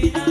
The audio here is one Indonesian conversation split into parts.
Yeah.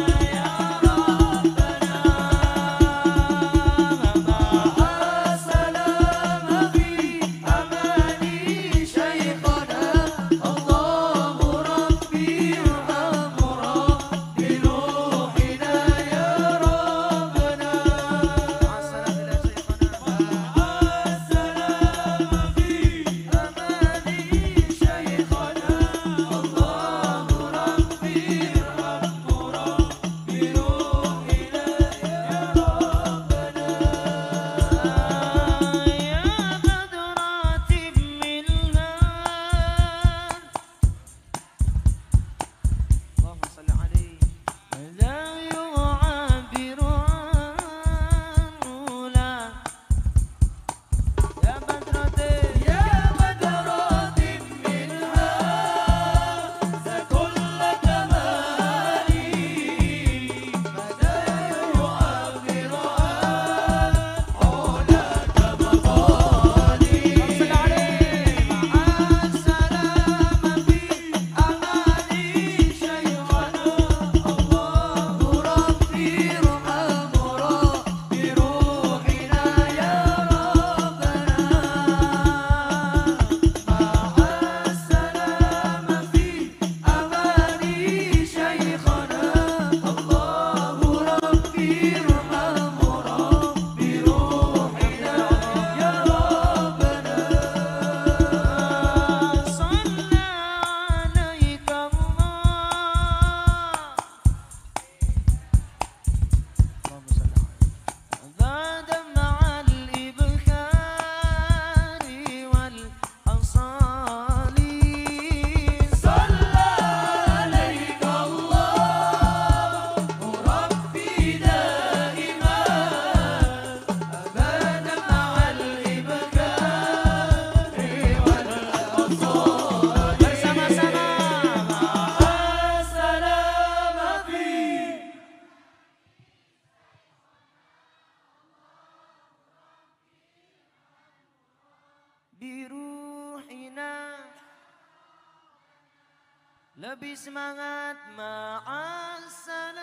Lebih semangat ma'assalam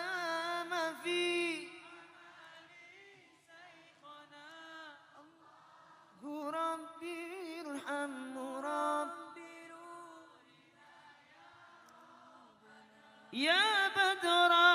fi. Rabbi irhamhu Rabbi Ya badratib